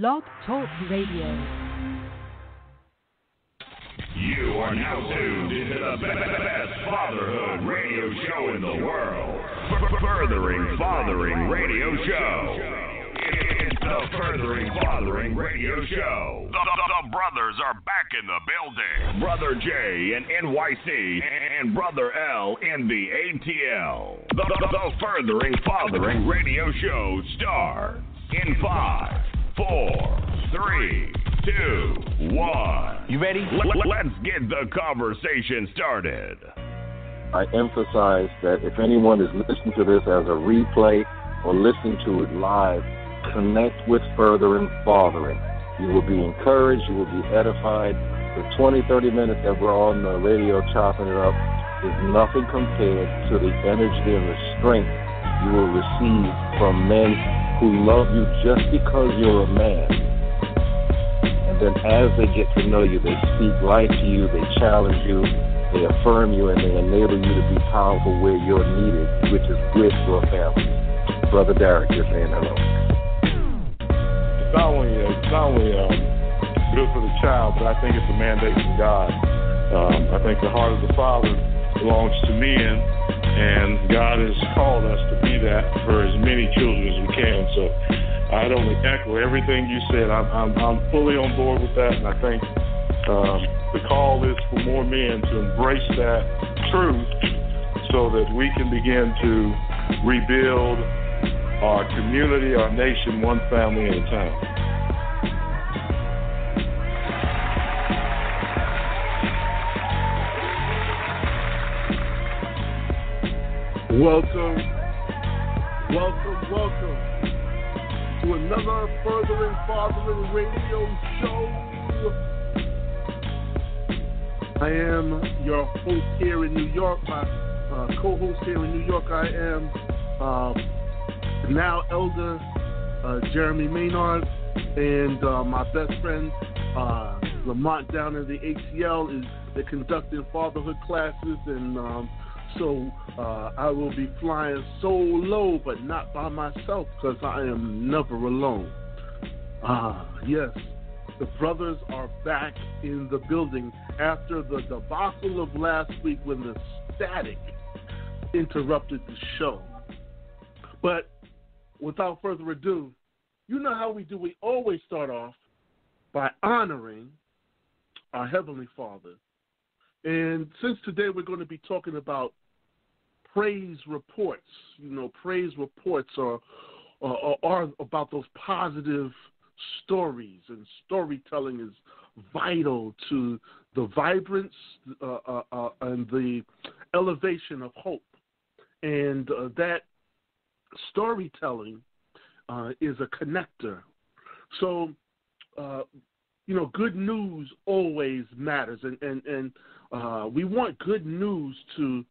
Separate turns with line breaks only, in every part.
Blog Talk Radio.
You are now tuned into the best fatherhood radio show in the world. Furthering Fathering Radio Show. It's the Furthering Fathering Radio Show. The, the, the brothers are back in the building. Brother J in NYC and Brother L in the ATL. The, the, the Furthering Fathering Radio Show starts in five, four, three, two, one.
You ready?
Let, let's get the conversation started.
I emphasize that if anyone is listening to this as a replay or listening to it live, connect with Furthering Fathering. You will be encouraged, you will be edified. The 20, 30 minutes that we're on the radio chopping it up is nothing compared to the energy and the strength you will receive from men who love you just because you're a man. And then as they get to know you, they speak life to you, they challenge you, they affirm you, and they enable you to be powerful where you're needed, which is with your family. Brother Derek, you're saying hello.
It's not only, it's not only um, good for the child, but I think it's a mandate from God. Um, I think the heart of the Father belongs to men, and God has called us to be that for as many children as we can. So I'd only echo everything you said. I'm, I'm, I'm fully on board with that, and I think um, the call is for more men to embrace that truth so that we can begin to rebuild our community, our nation, one family at a time.
Welcome, welcome, welcome to another Furthering Fathering radio show. I am your host here in New York. My uh, co-host here in New York, I am uh, now Elder uh, Jeremy Maynard, and uh, my best friend uh, Lamont down in the ATL is conducting fatherhood classes, and um, so uh, I will be flying so low, but not by myself, because I am never alone. Ah, yes, the brothers are back in the building after the debacle of last week when the static interrupted the show. But without further ado, you know how we do. We always start off by honoring our Heavenly Father. And since today we're going to be talking about praise reports, you know, praise reports are, are, are about those positive stories, and storytelling is vital to the vibrance uh, uh, uh, and the elevation of hope. And uh, that storytelling uh, is a connector. So, uh, you know, good news always matters, and and and we want good news to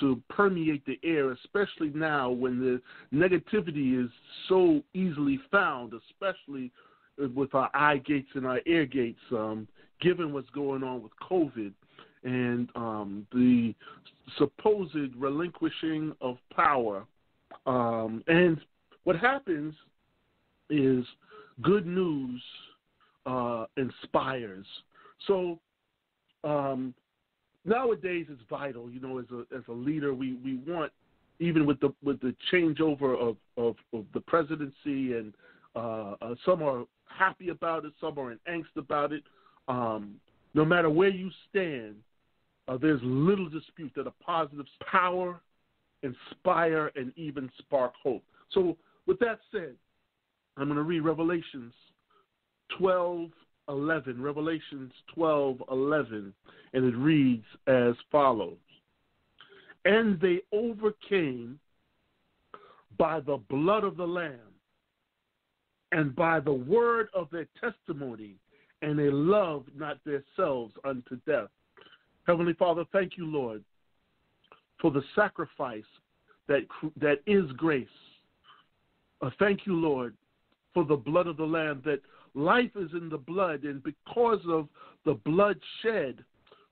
to permeate the air, especially now when the negativity is so easily found, especially with our eye gates and our ear gates, um, given what's going on with COVID and um, the supposed relinquishing of power. Um, and what happens is good news uh, inspires. So um, nowadays it's vital. You know, as a as a leader, we, we want even with the with the changeover of, of, of the presidency, and uh, uh, some are happy about it, some are in angst about it. Um, no matter where you stand, uh, there's little dispute that a positive power, inspire, and even spark hope. So, with that said, I'm going to read Revelations 12 11, Revelations 12 11, and it reads as follows And they overcame by the blood of the Lamb and by the word of their testimony, and they loved not themselves unto death. Heavenly Father, thank you, Lord, for the sacrifice that, that is grace. Uh, thank you, Lord, for the blood of the Lamb that life is in the blood, and because of the blood shed,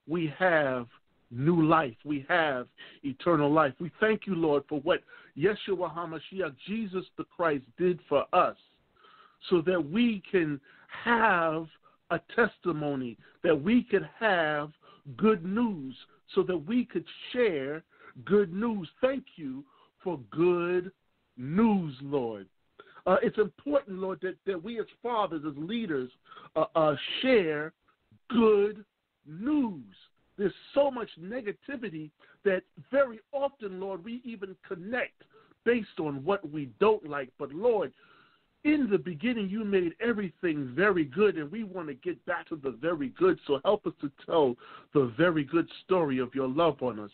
we have new life. We have eternal life. We thank you, Lord, for what Yeshua HaMashiach, Jesus the Christ, did for us so that we can have a testimony, that we could have good news, so that we could share good news. Thank you for good news, Lord. Uh, it's important, Lord, that, that we as fathers, as leaders, uh, uh, share good news. There's so much negativity that very often, Lord, we even connect based on what we don't like. But, Lord, in the beginning, you made everything very good, and we want to get back to the very good. So help us to tell the very good story of your love on us.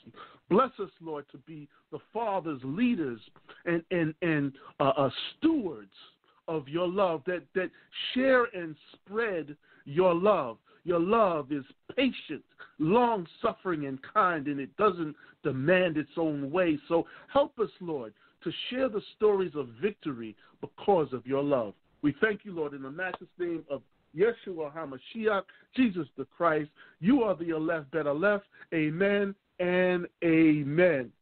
Bless us, Lord, to be the fathers, leaders, and and and uh, uh, stewards of your love that that share and spread your love. Your love is patient, long suffering, and kind, and it doesn't demand its own way. So help us, Lord, to share the stories of victory because of your love. We thank you, Lord, in the matchless name of Yeshua HaMashiach, Jesus the Christ. You are the Aleph Bet Aleph. Amen and amen.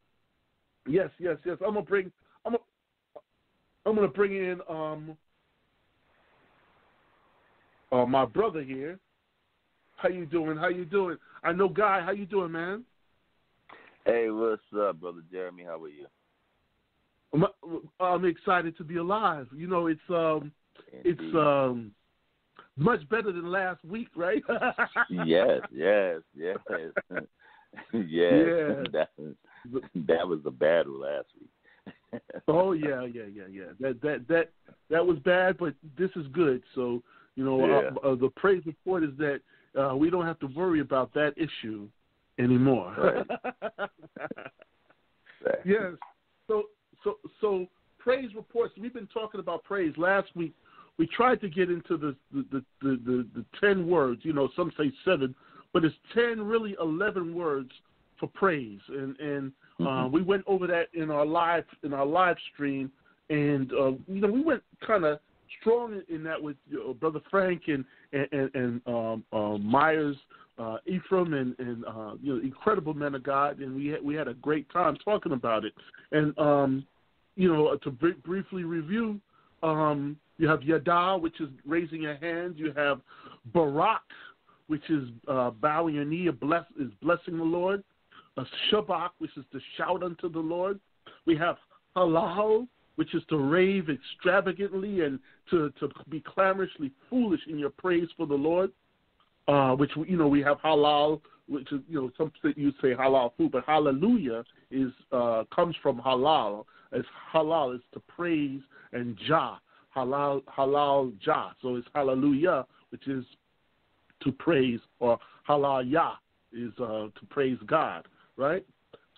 Yes, yes, yes. I'm gonna bring. I'm gonna, I'm gonna bring in um uh, my brother here. How you doing? How you doing? I know, Guy. How you doing, man?
Hey, what's up, brother Jeremy? How are you?
I'm excited to be alive. You know, it's um, Indeed. it's um, much better than last week, right?
yes, yes, yes, yes. Yeah. That, that was a battle last week.
oh yeah, yeah, yeah, yeah. That that that that was bad, but this is good. So you know, yeah. uh, uh, the praise report is that uh, we don't have to worry about that issue anymore.
Right.
yes. So so so praise reports. We've been talking about praise last week. We tried to get into the the the, the, the, the ten words. You know, some say seven, but it's ten, really eleven words for praise. And and uh, mm-hmm. we went over that in our live in our live stream, and uh, you know we went kind of strong in that with brother Frank and and, and um, uh, Myers. Uh, Ephraim and, and uh, you know incredible men of God, and we had, we had a great time talking about it. And um, you know, to br- briefly review, um, you have Yada, which is raising your hand. You have Barak, which is uh, bowing your knee, a bless, is blessing the Lord. A Shabach, which is to shout unto the Lord. We have Halal, which is to rave extravagantly and to, to be clamorously foolish in your praise for the Lord. Uh, which you know we have halal, which is you know some you say halal food, but hallelujah is uh, comes from halal, as halal is to praise and jah halal halal jah. So it's hallelujah, which is to praise, or halal yah is uh, to praise God, right?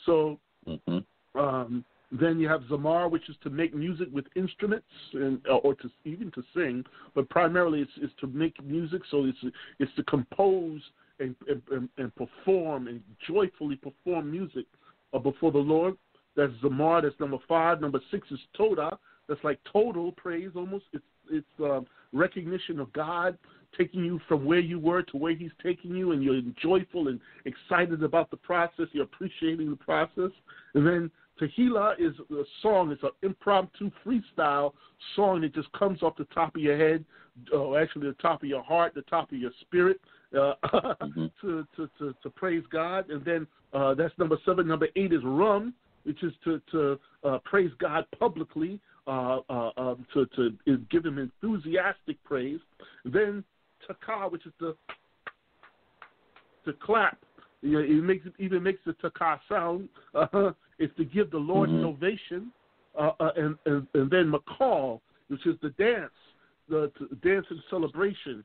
So
mm-hmm.
um, then you have zamar, which is to make music with instruments and uh, or to even to sing, but primarily it's, it's to make music. So it's it's to compose and and, and perform and joyfully perform music uh, before the Lord. That's Zamar. That's number five. Number six is Toda. That's like total praise almost. It's it's um, recognition of God taking you from where you were to where He's taking you, and you're joyful and excited about the process. You're appreciating the process. And then Tehillah is a song. It's an impromptu freestyle song that just comes off the top of your head, or actually the top of your heart, the top of your spirit, uh,
mm-hmm.
to, to, to to praise God. And then uh, that's number seven. Number eight is Rum, which is to to uh, praise God publicly, uh, uh, um, to to give Him enthusiastic praise. Then Taka, which is the to clap. It makes it even makes the Taka sound. Uh, is to give the Lord
mm-hmm.
an ovation, uh, uh, and, and and then Makal, which is the dance, the, the dance and celebration.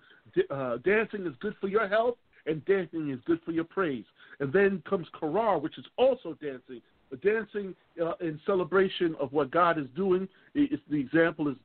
Uh, dancing is good for your health, and dancing is good for your praise. And then comes Karar, which is also dancing. Dancing uh, in celebration of what God is doing. It's the example is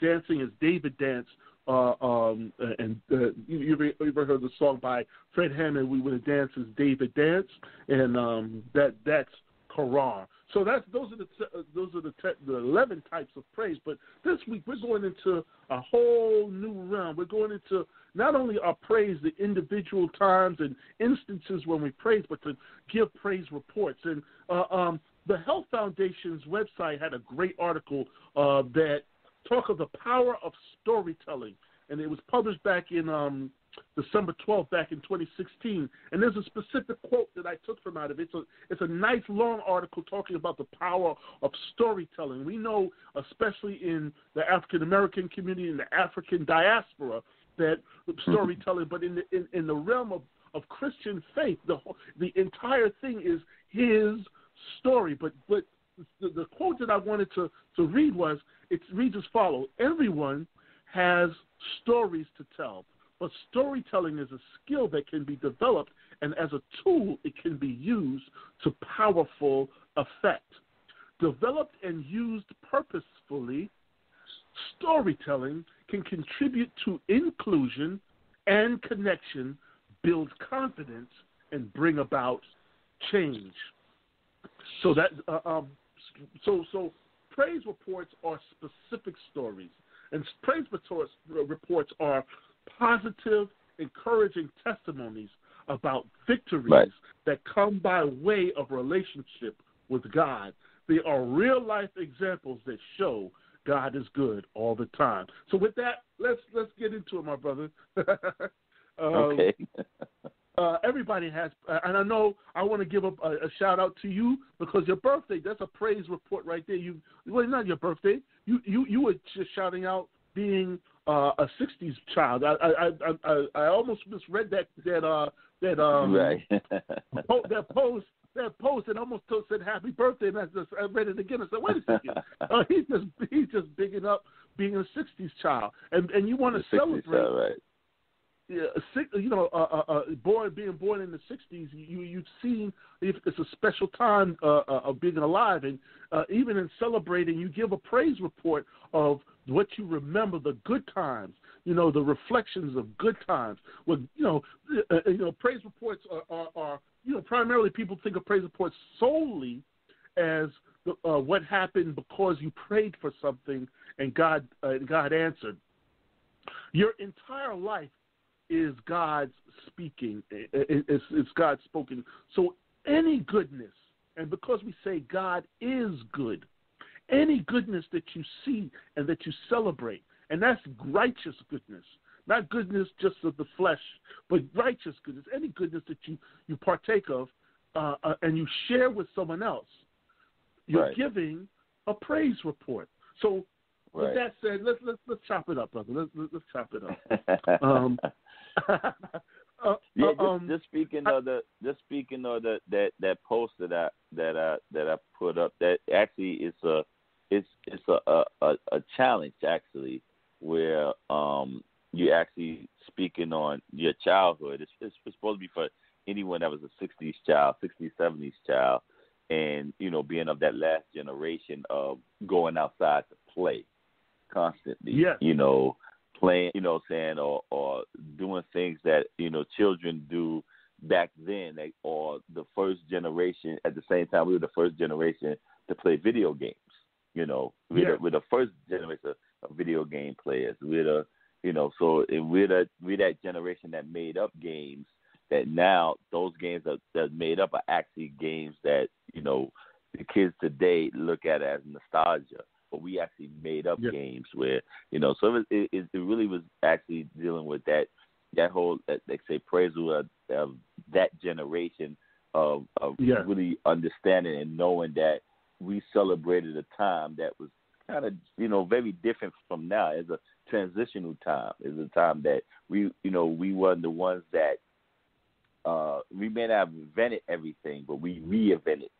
dancing as David danced. Uh, um, and uh, you, you ever heard the song by Fred Hammond? We would dance as David danced, and um, that that's Karar. So that's those are the those are the te- the eleven types of praise. But this week we're going into a whole new realm. We're going into not only our praise, the individual times and instances when we praise, but to give praise reports. And uh, um, the Health Foundation's website had a great article uh, that talk of the power of storytelling, and it was published back in um, December 12th, back in 2016. And there's a specific quote that I took from out of it. It's a, it's a nice long article talking about the power of storytelling. We know, especially in the African American community, and the African diaspora, that mm-hmm. storytelling, but in the, in, in the realm of, of Christian faith, the, the entire thing is his story. But, but the, the quote that I wanted to, to read was it reads as follows Everyone has stories to tell, but storytelling is a skill that can be developed, and as a tool, it can be used to powerful effect. Developed and used purposefully, storytelling can contribute to inclusion and connection, build confidence, and bring about change. So that uh, um, so so praise reports are specific stories, and praise reports reports are positive, encouraging testimonies about victories
right.
that come by way of relationship with God. They are real life examples that show God is good all the time. So with that, let's let's get into it, my brother.
um, okay.
uh, everybody has, uh, and I know I want to give a, a, shout out to you because your birthday. That's a praise report right there. You well, not your birthday. You you you were just shouting out being uh, a '60s child. I I I I, I almost misread that that uh that um
right.
that post that post and almost said happy birthday and I just I read it again and said wait a second uh, he's just he's just bigging up being a '60s child and and you want to celebrate.
Child, right
you know, uh, uh, uh, born being born in the '60s, you you've seen it's a special time uh, uh, of being alive, and uh, even in celebrating, you give a praise report of what you remember, the good times, you know, the reflections of good times. With you know, uh, you know, praise reports are, are, are, you know, primarily people think of praise reports solely as uh, what happened because you prayed for something and God uh, God answered. Your entire life is God's speaking. It's, it's God spoken. So any goodness, and because we say God is good, any goodness that you see and that you celebrate, and that's righteous goodness, not goodness just of the flesh, but righteous goodness, any goodness that you, you partake of uh, uh, and you share with someone else, you're
right.
giving a praise report. So
right.
with that said, let's let's let's chop it up, brother. Let's let's, let's chop it up. um, uh,
yeah,
uh,
just,
um,
just speaking of the just speaking of the that that post that I that I that I put up that actually it's a it's it's a a, a challenge actually where um you're actually speaking on your childhood. It's, it's, it's supposed to be for anyone that was a '60s child, '60s, '70s child, and you know being of that last generation of going outside to play constantly.
Yeah.
You know, playing, you know, saying or or doing things that you know children do back then, like, or the first generation. At the same time, we were the first generation to play video games. You know, we're,
yeah.
the, we're the first generation of video game players. We're the, you know, so we're the we're that generation that made up games. That now those games that that made up are actually games that you know the kids today look at as nostalgia but we actually made up
yeah.
games where you know. So it, it it really was actually dealing with that that whole like say appraisal of, of that generation of of
yeah.
really understanding and knowing that we celebrated a time that was kind of you know very different from now as a transitional time. It's a time that we you know we were the ones that uh we may not have invented everything, but we reinvented.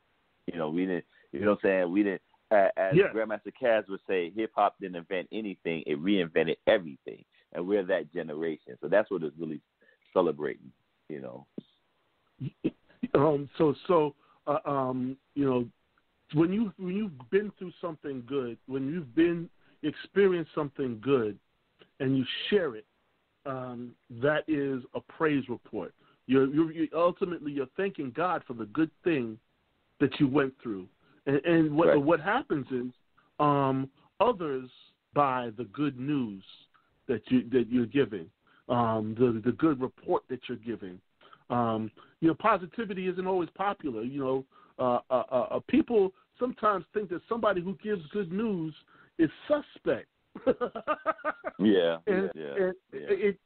You know, we didn't. You know what I'm saying? We didn't uh, as
yeah.
Grandmaster Caz would say, hip hop didn't invent anything; it reinvented everything, and we're that generation. So that's what it's really celebrating, you know.
Um. So so uh, um. You know, when you when you've been through something good, when you've been experienced something good, and you share it, um, that is a praise report. You're, you're, you're ultimately you're thanking God for the good thing that you went through and, and what
right.
what happens is um, others buy the good news that you that you're giving, um, the the good report that you're giving. Um, you know, positivity isn't always popular. You know, uh, uh, uh, uh people sometimes think that somebody who gives good news is suspect.
yeah,
and,
yeah,
and
yeah.
It,